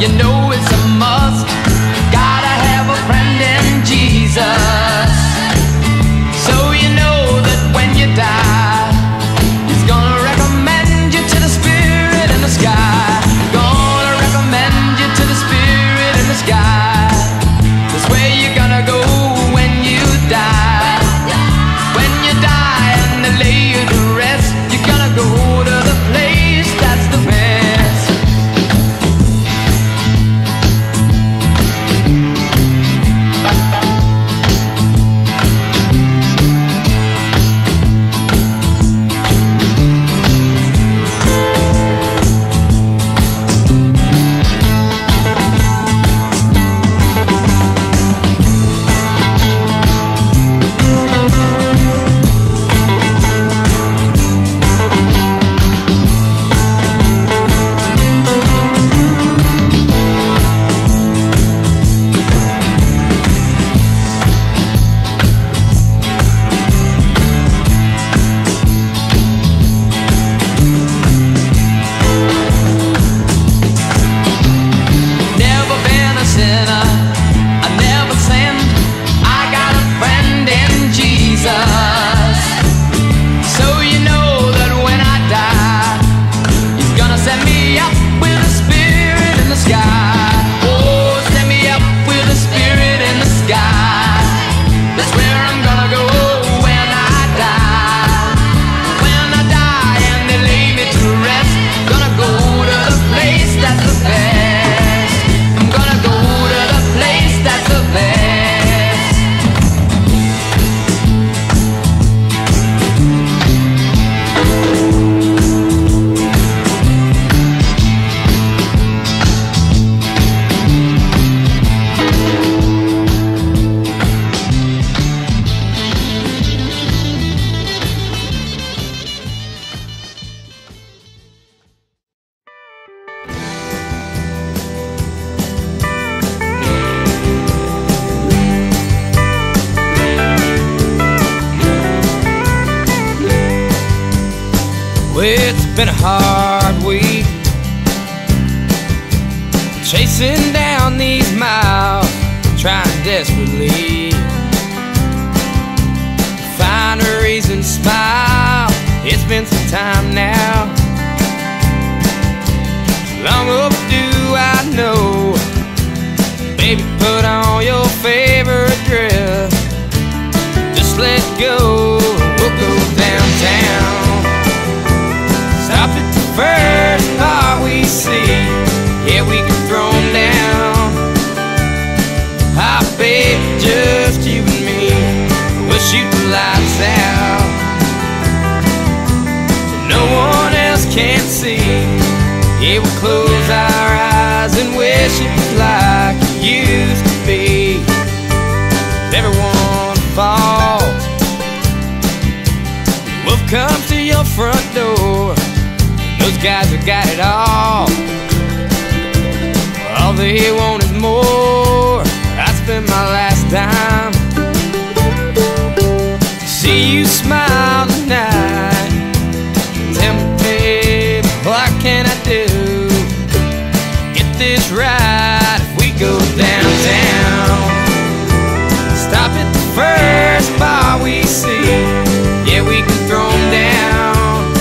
You know it's a must. time now. Long overdue, I know. Baby, put on your favorite dress. Just let go, we'll go downtown. Stop at the first bar we see. Yeah, we can throw them down. Ah, baby, just you and me. We'll shoot the lights out. can't see. Yeah, we close our eyes and wish it was like it used to be. Everyone falls. Wolf comes to your front door. Those guys have got it all. All they want is more. I spend my last dime far we see. Yeah, we can throw them down.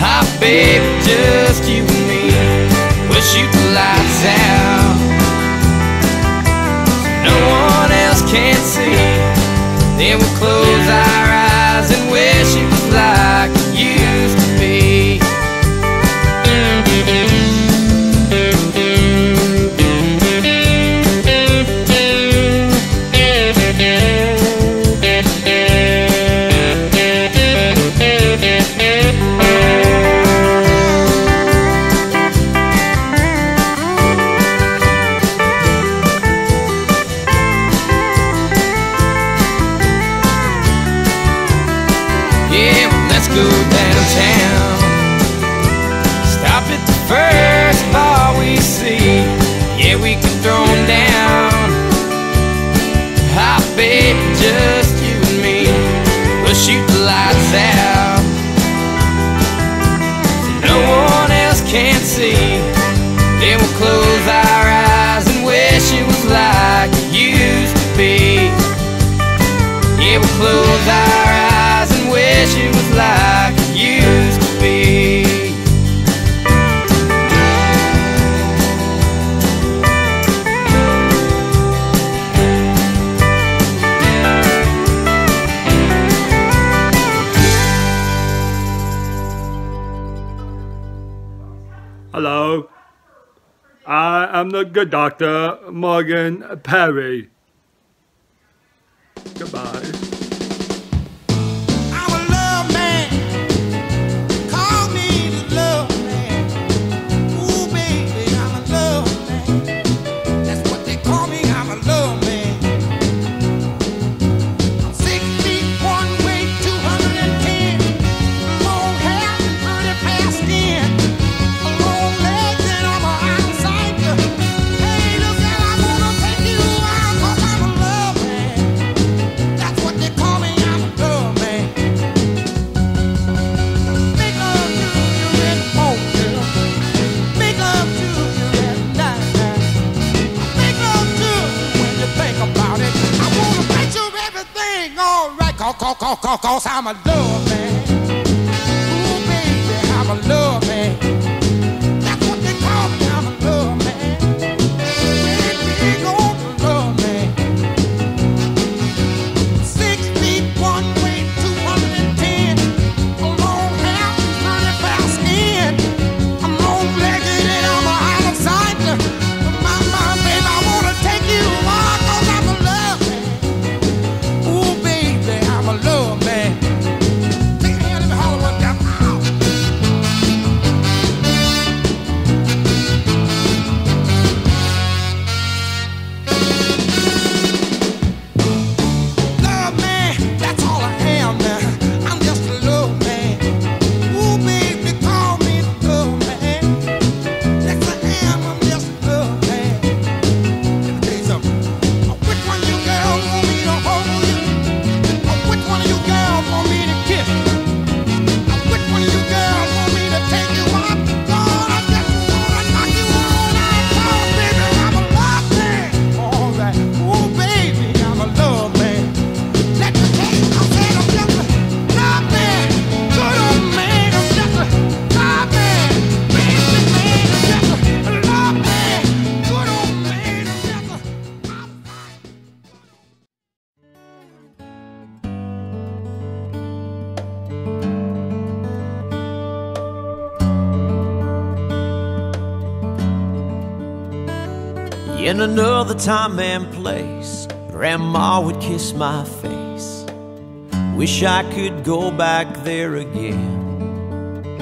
Ah, baby, just you and me. We'll shoot the lights out. So no one else can see. Then we close our am the good doctor, Morgan Perry. Goodbye. cause, cause, cause, cause I'm a love man. In another time and place, Grandma would kiss my face. Wish I could go back there again.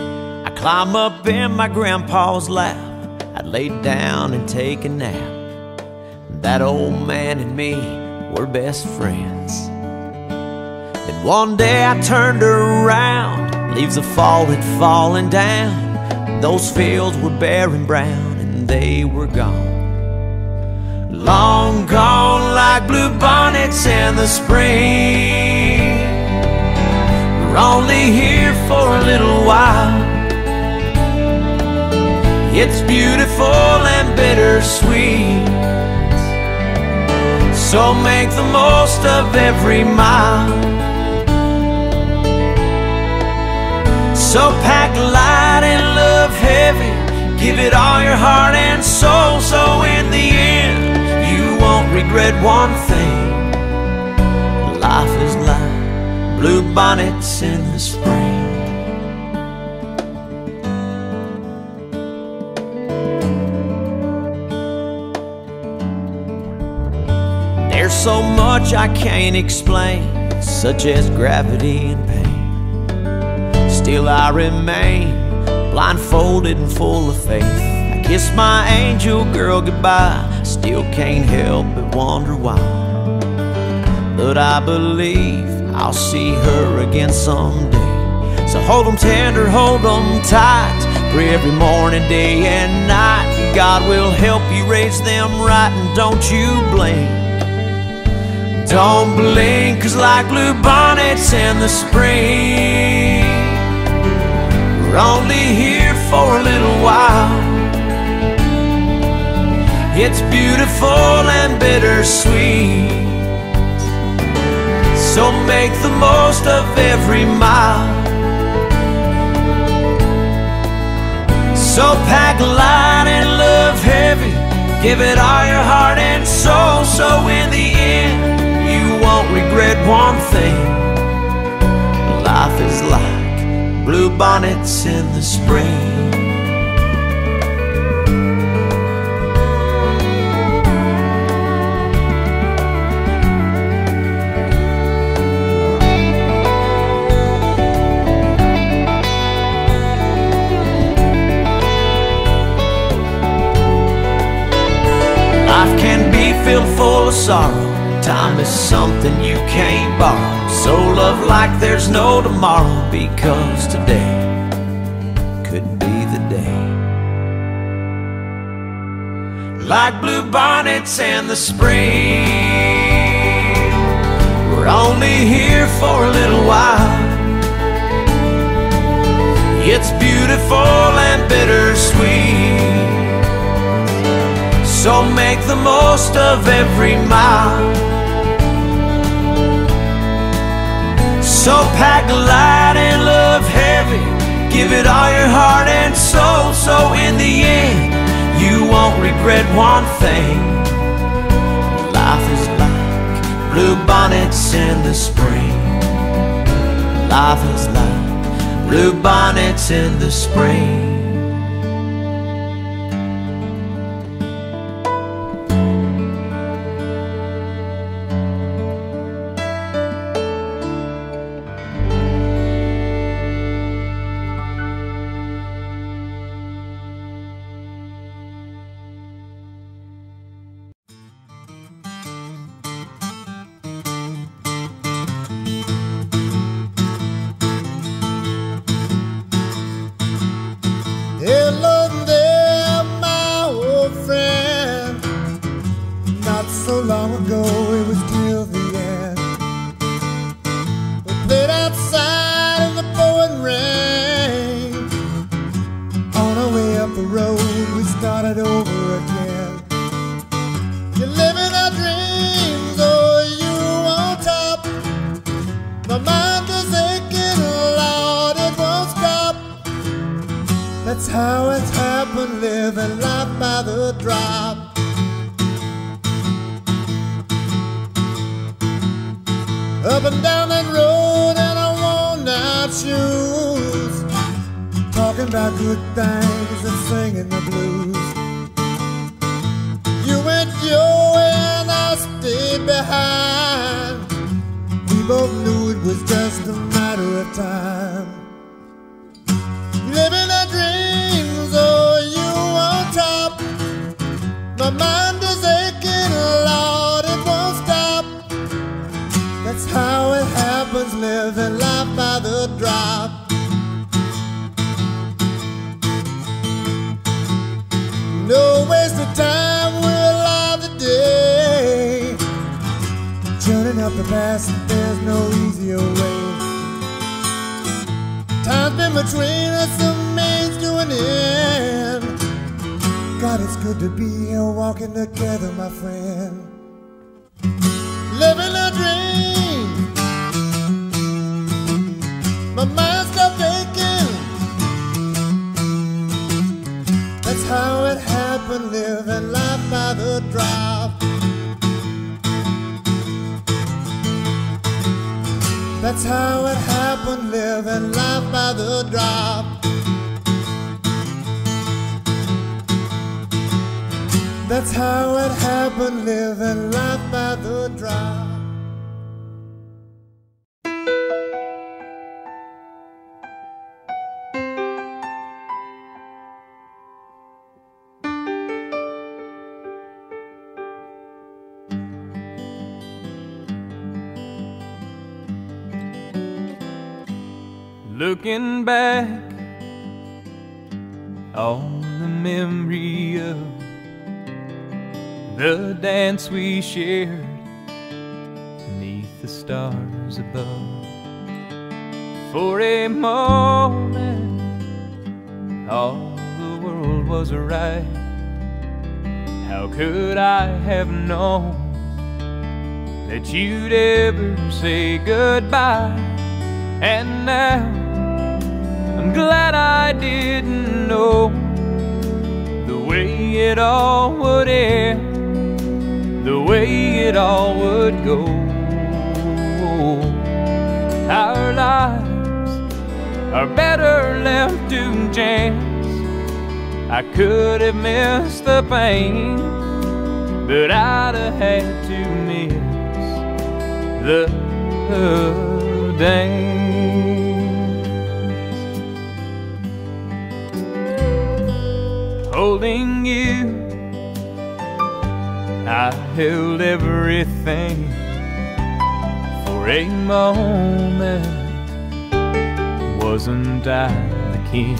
I'd climb up in my grandpa's lap. I'd lay down and take a nap. That old man and me were best friends. Then one day I turned around, leaves of fall had fallen down. Those fields were bare and brown, and they were gone. Long gone like blue bonnets in the spring. We're only here for a little while. It's beautiful and bittersweet. So make the most of every mile. So pack light and love heavy. Give it all your heart and soul. So in the end, regret one thing. Life is like blue bonnets in the spring. There's so much I can't explain, such as gravity and pain. Still, I remain blindfolded and full of faith. I kiss my angel girl goodbye. Still can't help but wonder why. But I believe I'll see her again someday. So hold 'em tender, hold 'em tight. Pray every morning, day and night. God will help you raise them right, and don't you blink. Don't blink, cause like blue bonnets in the spring, we're only here for a little while. It's beautiful and bittersweet. So make the most of every mile. So pack light and love heavy. Give it all your heart and soul. So in the end, you won't regret one thing. Life is like blue bonnets in the spring. Sorrow. Time is something you can't borrow. So love like there's no tomorrow because today could be the day. Like blue bonnets in the spring, we're only here for a little while. It's beautiful and bittersweet. So make the most of every mile. So pack light and love heavy. Give it all your heart and soul. So in the end, you won't regret one thing. Life is like blue bonnets in the spring. Life is like blue bonnets in the spring. My mind is aching, Lord, it won't stop. That's how it happens, living life by the drop. No waste of time, we're alive today. Journeying up the past, there's no easier way. Time's been between us, good to be here walking together, my friend. Living a dream. My mind's stopped aching. That's how it happened, living life by the drop. That's how it happened, living life by the drop. That's how it happened, living life by the drop. Looking back on the memory of the dance we shared beneath the stars above. For a moment, all the world was right. How could I have known that you'd ever say goodbye? And now I'm glad I didn't know the way it all would end, the way it all would go. Our lives are better left to chance. I could have missed the pain, but I'd have had to miss the dance. Holding you, I held everything for a moment. Wasn't I the king?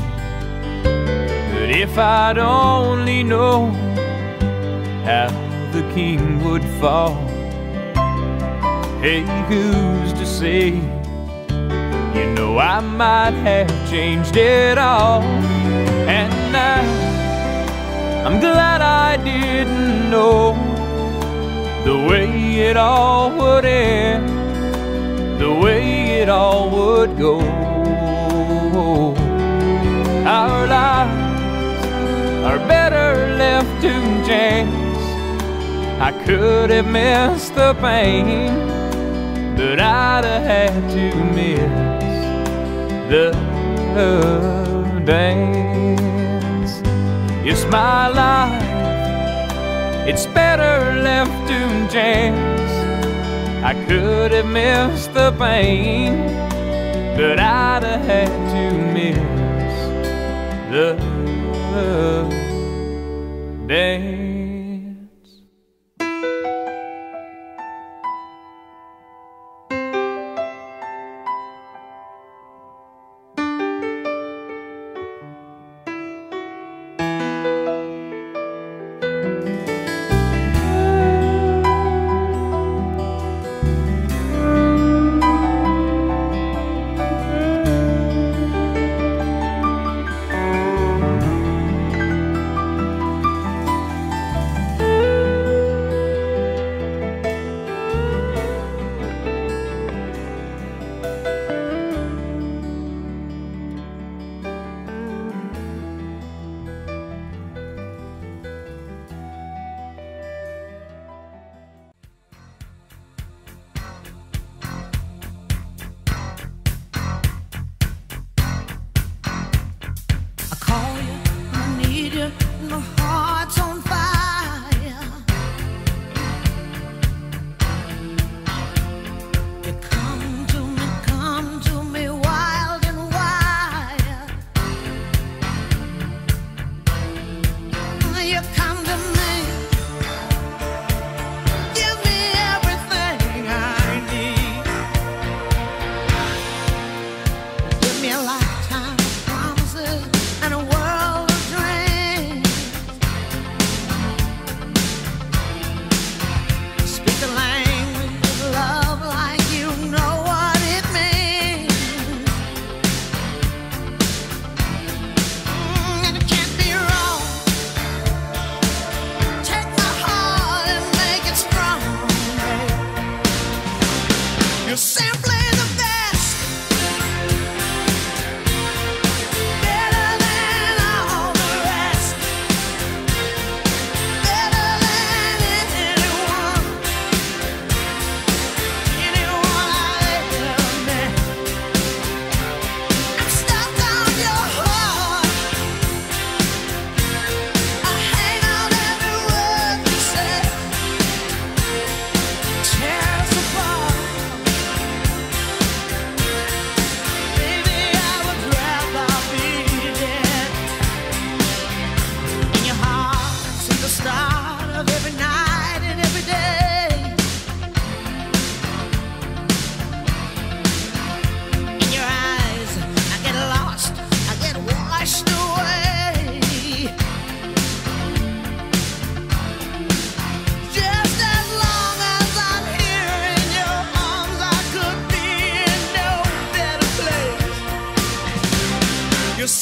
But if I'd only known how the king would fall, hey, who's to say? You know, I might have changed it all. And now I'm glad I didn't know the way it all would end, the way it all would go. Our lives are better left to chance. I could have missed the pain, but I'd have had to miss the dance. It's my life, it's better left to chance. I could have missed the pain, but I'd have had to miss the dance.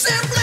Seen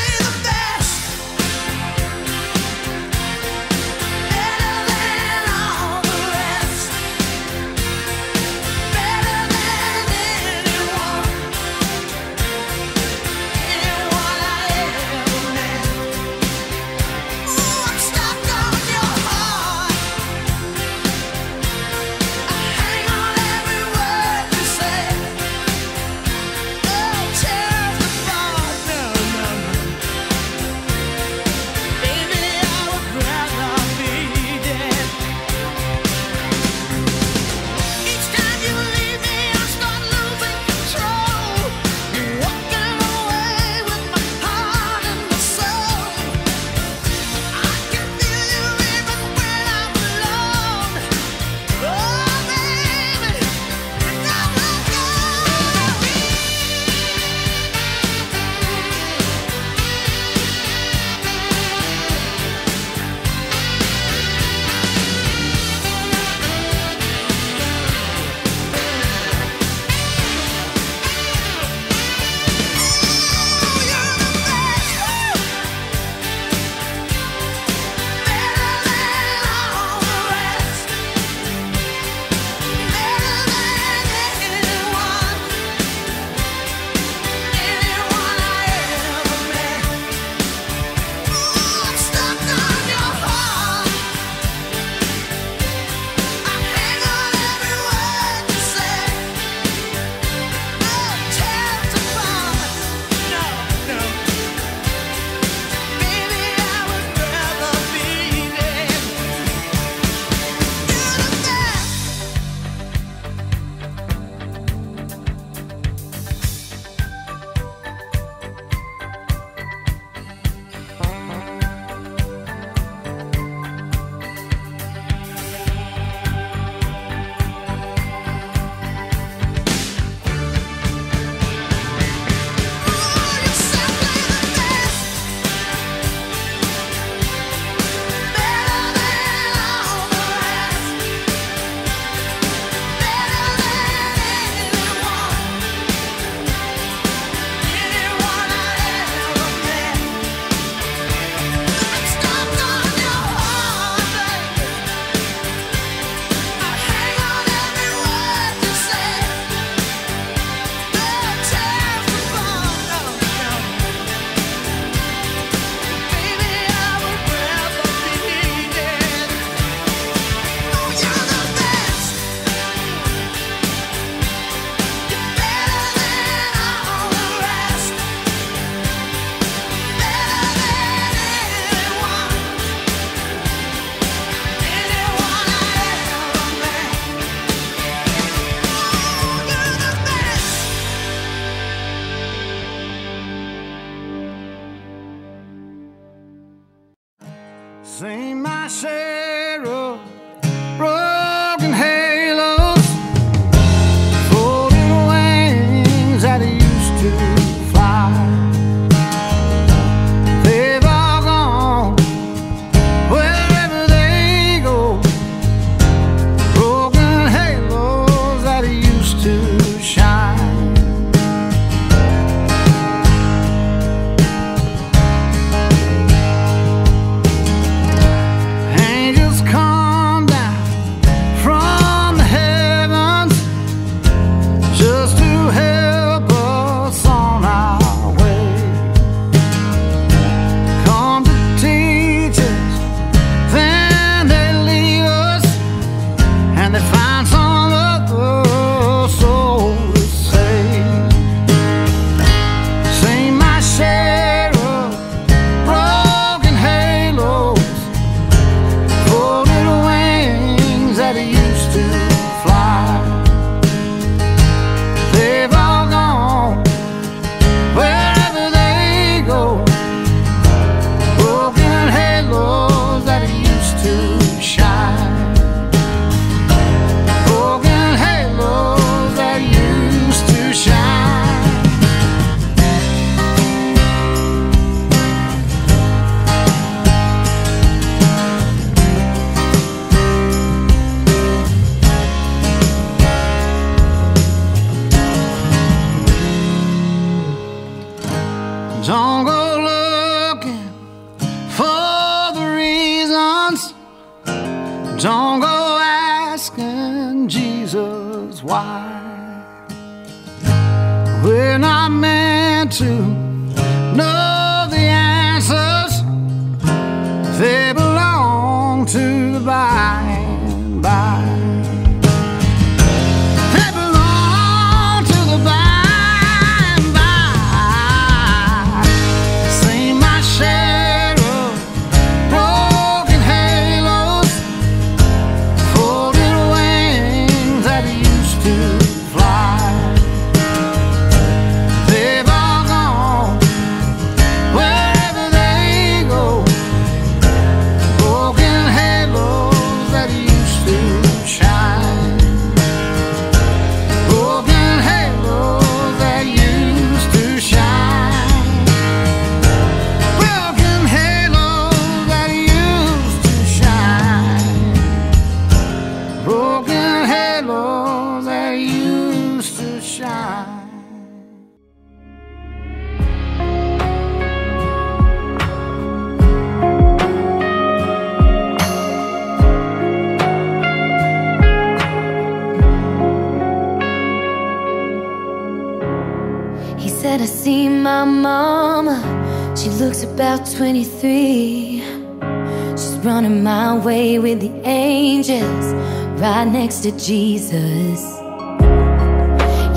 right next to Jesus.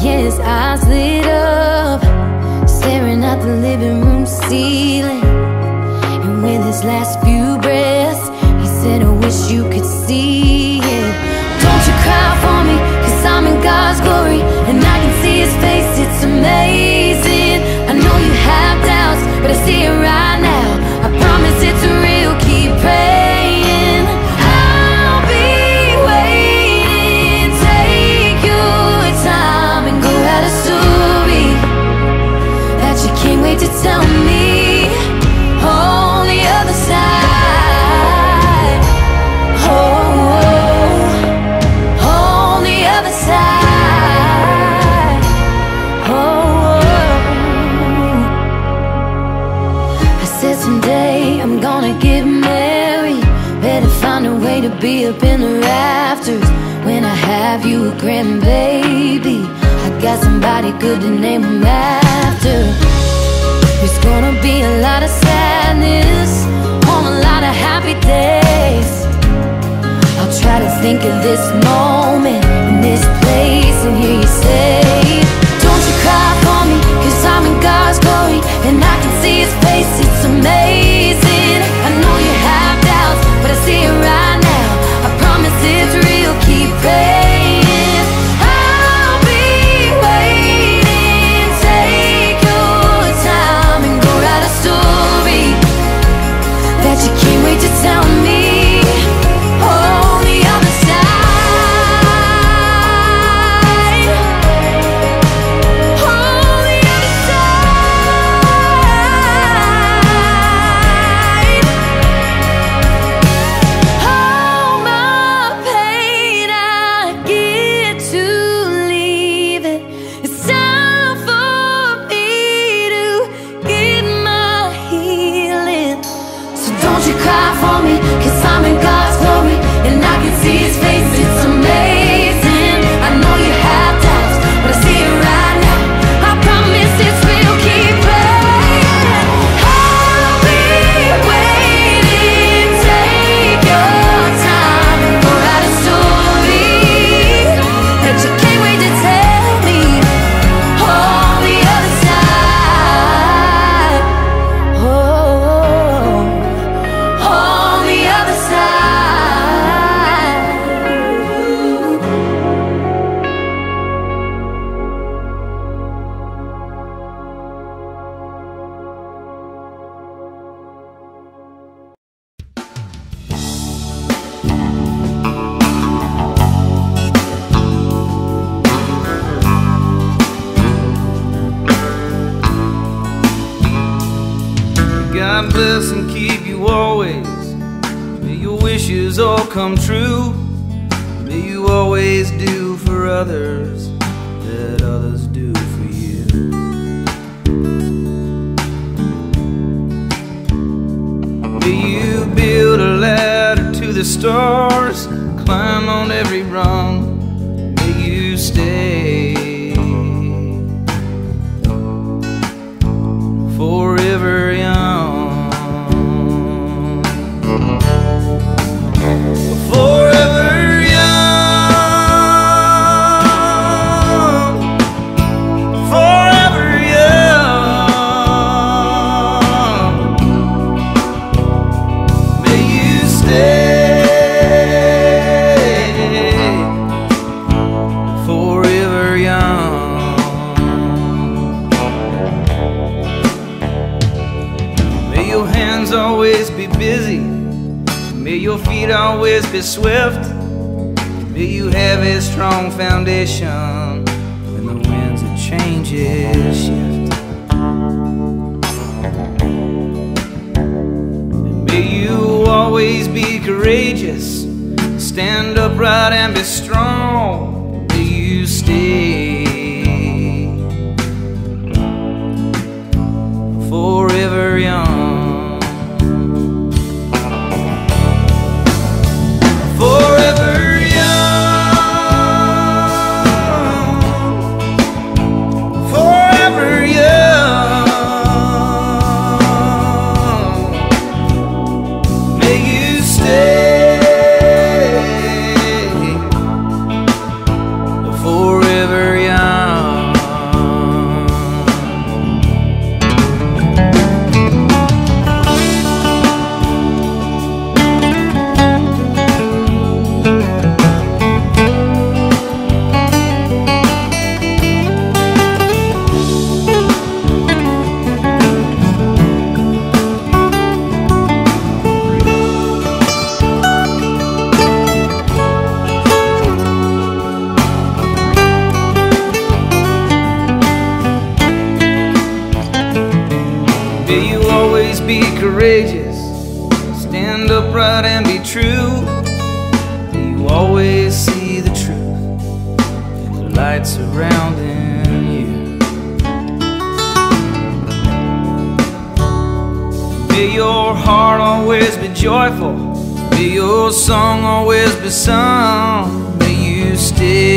Yes, eyes lit up, staring at the living room ceiling. And with his last few breaths, he said, I wish you could see it. Don't you cry for me, cause I'm in God's glory, and I can see his face, it's amazing. I know you have doubts, but I see it right now. wait to tell me on the other side. Oh, oh on the other side. Oh, oh, I said someday I'm gonna get married. Better find a way to be up in the rafters when I have you a grandbaby. I got somebody good to name him after. There's gonna be a lot of sadness On a lot of happy days. I'll try to think of this moment In this place and hear you say always be swift. May you have a strong foundation when the winds of changes shift. And may you always be courageous, stand upright and be strong. May you stay courageous, stand upright and be true. You always see the truth in the light surrounding you. May your heart always be joyful, may your song always be sung. May you stay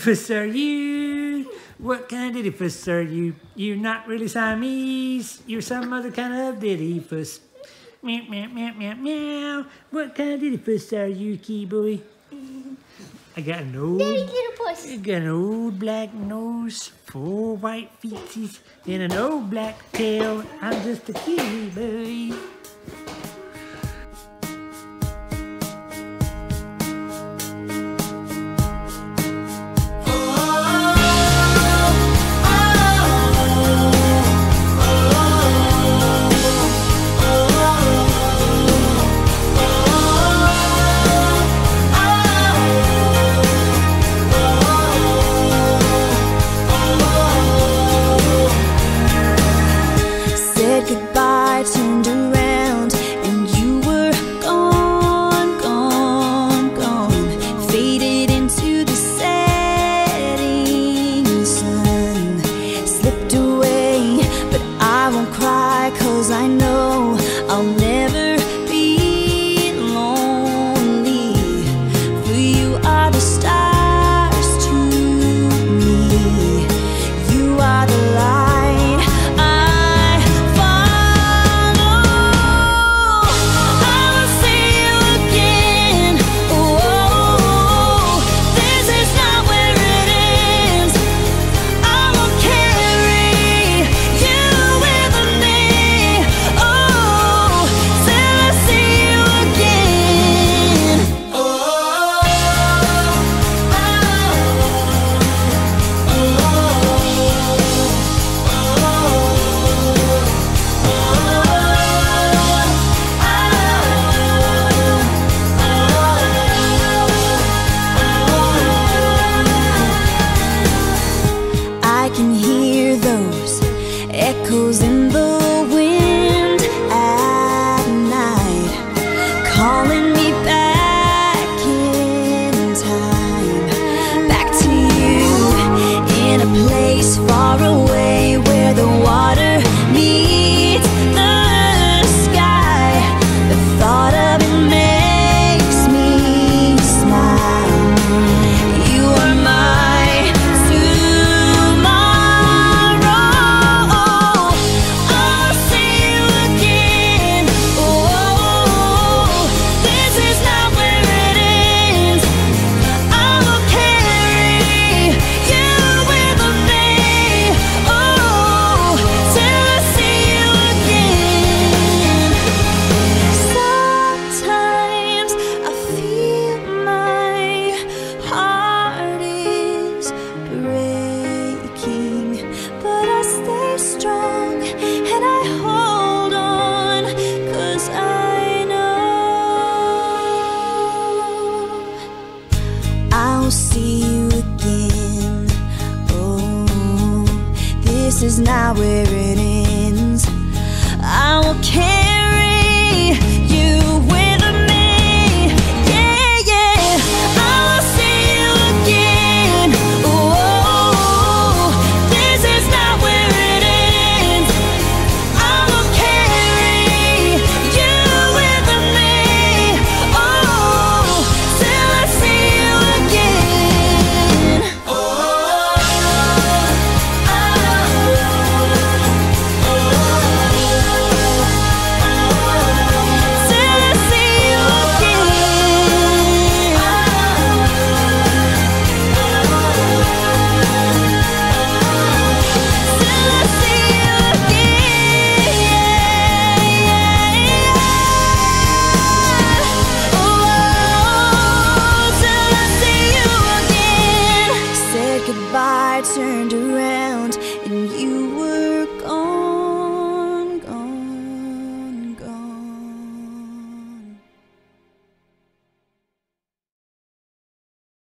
for you? What kind of dittyfuss are you? You're not really Siamese. You're some other kind of dittyfuss. Meow, meow, meow, meow, meow. What kind of dittyfuss are you, key boy? I got an old... Daddy little puss. I got an old black nose, four white feeties, and an old black tail. I'm just a key boy. now we're in.